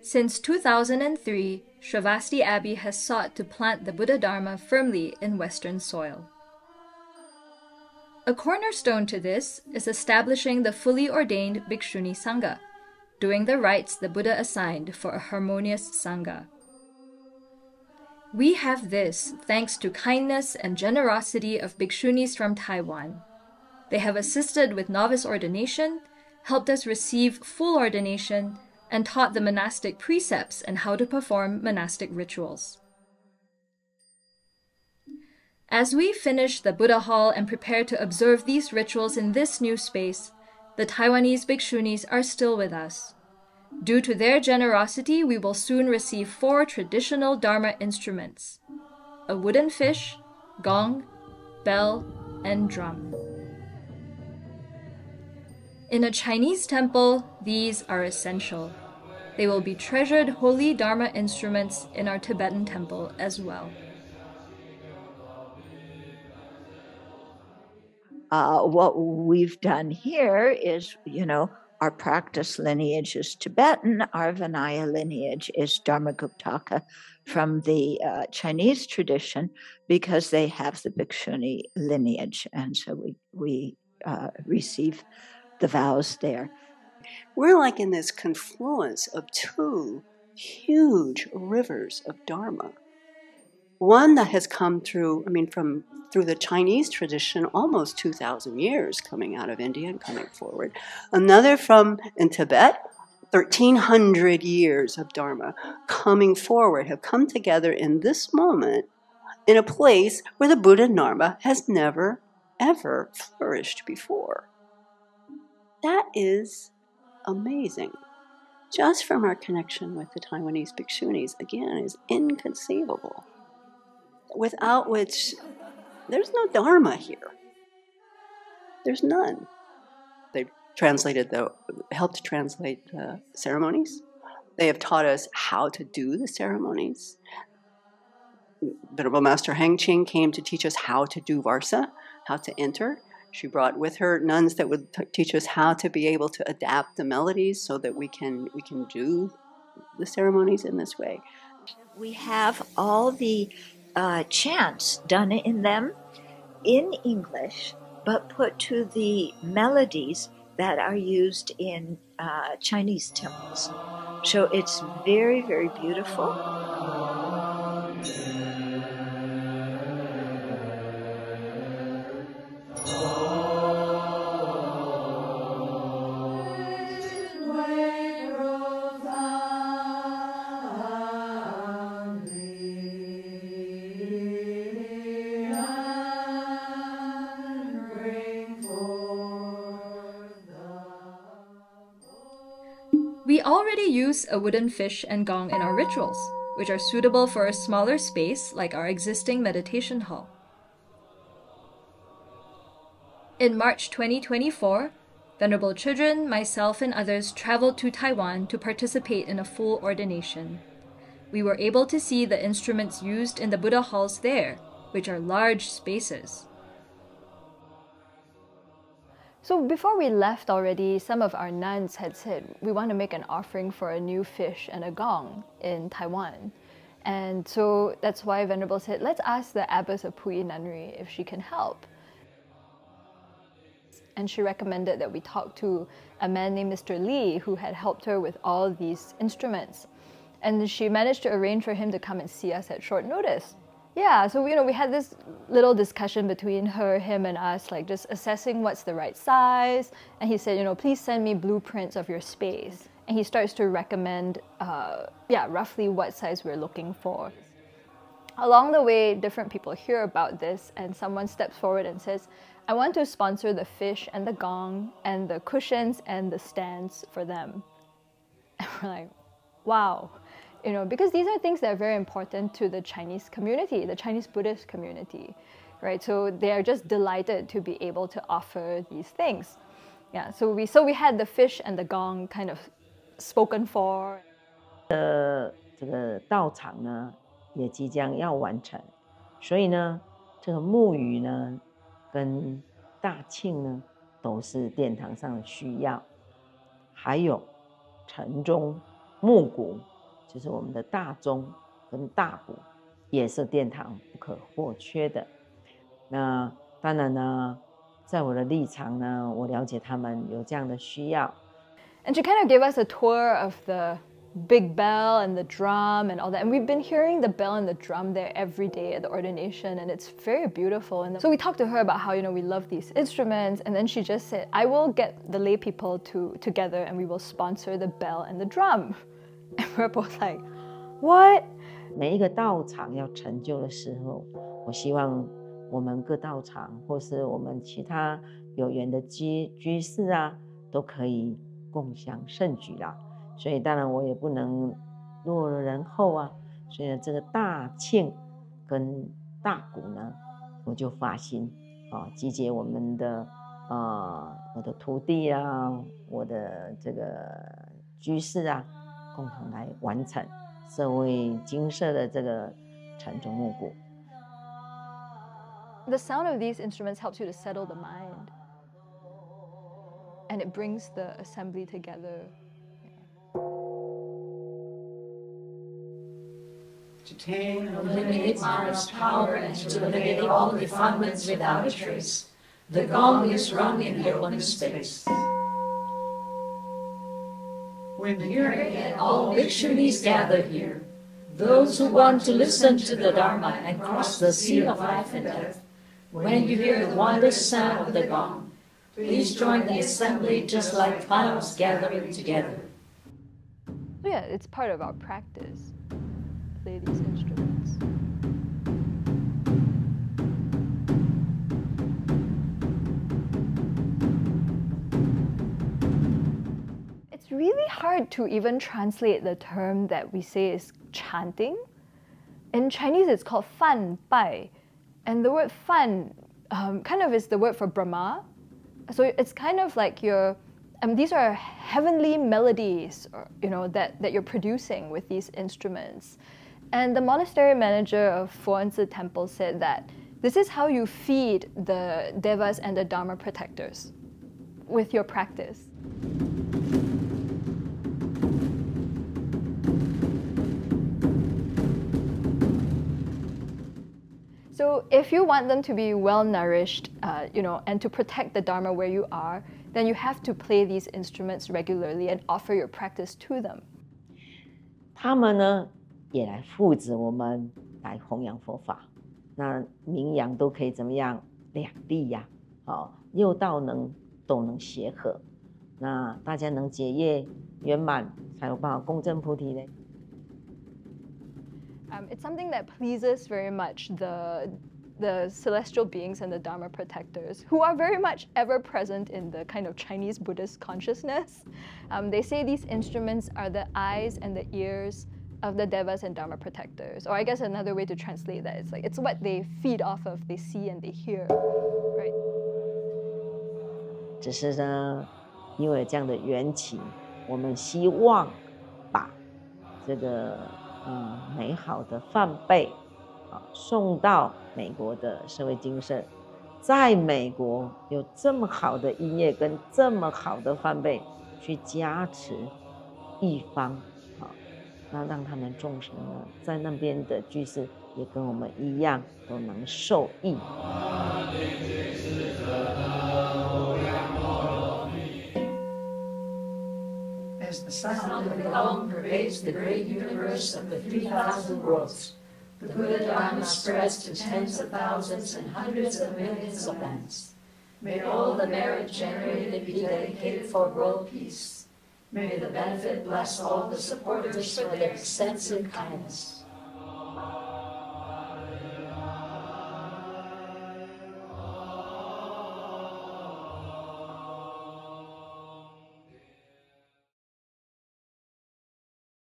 Since 2003, Sravasti Abbey has sought to plant the Buddha Dharma firmly in Western soil. A cornerstone to this is establishing the fully ordained Bhikshuni Sangha, doing the rites the Buddha assigned for a harmonious Sangha. We have this thanks to kindness and generosity of bhikshunis from Taiwan. They have assisted with novice ordination, helped us receive full ordination, and taught the monastic precepts and how to perform monastic rituals. As we finish the Buddha Hall and prepare to observe these rituals in this new space, the Taiwanese bhikshunis are still with us. Due to their generosity, we will soon receive four traditional Dharma instruments a wooden fish, gong, bell, and drum. In a Chinese temple, these are essential. They will be treasured holy Dharma instruments in our Tibetan temple as well. Uh, what we've done here is, you know, our practice lineage is Tibetan, our Vinaya lineage is Dharmaguptaka from the uh, Chinese tradition because they have the Bhikshuni lineage. And so we, we uh, receive the vows there. We're like in this confluence of two huge rivers of Dharma. One that has come through, I mean, from through the Chinese tradition almost 2,000 years coming out of India and coming forward. Another from in Tibet, 1,300 years of Dharma coming forward have come together in this moment in a place where the Buddha Dharma has never, ever flourished before. That is amazing. Just from our connection with the Taiwanese bhikshunis, again, is inconceivable. Without which there's no Dharma here. There's none. They translated the, helped translate the ceremonies. They have taught us how to do the ceremonies. Venerable Master Heng Ching came to teach us how to do Varsa, how to enter. She brought with her nuns that would t- teach us how to be able to adapt the melodies so that we can we can do the ceremonies in this way. We have all the uh, chants done in them in English, but put to the melodies that are used in uh, Chinese temples. So it's very, very beautiful. Already use a wooden fish and gong in our rituals, which are suitable for a smaller space like our existing meditation hall. In March 2024, Venerable Chodron, myself, and others traveled to Taiwan to participate in a full ordination. We were able to see the instruments used in the Buddha halls there, which are large spaces. So before we left already, some of our nuns had said we want to make an offering for a new fish and a gong in Taiwan. And so that's why Venerable said, let's ask the abbess of Puyi Nunnery if she can help. And she recommended that we talk to a man named Mr. Lee who had helped her with all these instruments. And she managed to arrange for him to come and see us at short notice yeah, so you know, we had this little discussion between her, him, and us, like just assessing what's the right size. And he said, you know, please send me blueprints of your space. And he starts to recommend, uh, yeah, roughly what size we're looking for. Along the way, different people hear about this, and someone steps forward and says, I want to sponsor the fish and the gong and the cushions and the stands for them. And we're like, wow you know, because these are things that are very important to the Chinese community, the Chinese Buddhist community, right? So they are just delighted to be able to offer these things. Yeah, so we so we had the fish and the gong kind of spoken for. 呃，这个道场呢也即将要完成，所以呢，这个木鱼呢跟大磬呢都是殿堂上的需要，还有晨钟暮鼓。就是我们的大钟跟大鼓，也是殿堂不可或缺的。那当然呢，在我的立场呢，我了解他们有这样的需要。And she kind of gave us a tour of the big bell and the drum and all that. And we've been hearing the bell and the drum there every day at the ordination, and it's very beautiful. And so we talked to her about how you know we love these instruments, and then she just said, "I will get the lay people to together, and we will sponsor the bell and the drum." And we're both like, "What?" 每一个道场要成就的时候，我希望我们各道场或是我们其他有缘的居居士啊，都可以共享盛举啦。所以当然我也不能落人后啊，所以这个大庆跟大鼓呢，我就发心啊，集结我们的啊，我的徒弟啊，我的这个居士啊，共同来完成这位金色的这个禅宗木鼓。The sound of these instruments helps you to settle the mind, and it brings the assembly together. to tame and eliminate Mara's power and to eliminate all defilements without a trace. The gong is rung in the open space. When here again all Bhikshunis gather here, those who want to listen to the Dharma and cross the sea of life and death, when you hear the wondrous sound of the gong, please join the assembly just like clouds gathering together. Yeah, it's part of our practice play these instruments. Really hard to even translate the term that we say is chanting. In Chinese, it's called fan bai, and the word fan um, kind of is the word for Brahma. So it's kind of like you're um, these are heavenly melodies, you know, that, that you're producing with these instruments. And the monastery manager of Fo En Si Temple said that this is how you feed the devas and the dharma protectors with your practice. So if you want them to be well nourished, uh, you know, and to protect the dharma where you are, then you have to play these instruments regularly and offer your practice to them. 他们呢，也来扶持我们来弘扬佛法，那名扬都可以怎么样两利呀？好，六道能都能协和，那大家能结业圆满，才有办法共振菩提嘞。 Um, it's something that pleases very much the the celestial beings and the Dharma protectors, who are very much ever present in the kind of Chinese Buddhist consciousness. Um, they say these instruments are the eyes and the ears of the devas and dharma protectors. Or I guess another way to translate that is like it's what they feed off of, they see and they hear, right? 只是呢，因为这样的缘起，我们希望把这个 呃美好的范贝啊送到美国的社会精神，在美国有这么好的音乐跟这么好的范贝去加持一方。啊那让他们众生呢，在那边的居士也跟我们一样，都能受益。Sound of the gong pervades the great universe of the 3,000 worlds, the Buddha Dharma spreads to tens of thousands and hundreds of millions of lands. May all the merit generated be dedicated for world peace. May the benefit bless all the supporters for their extensive kindness.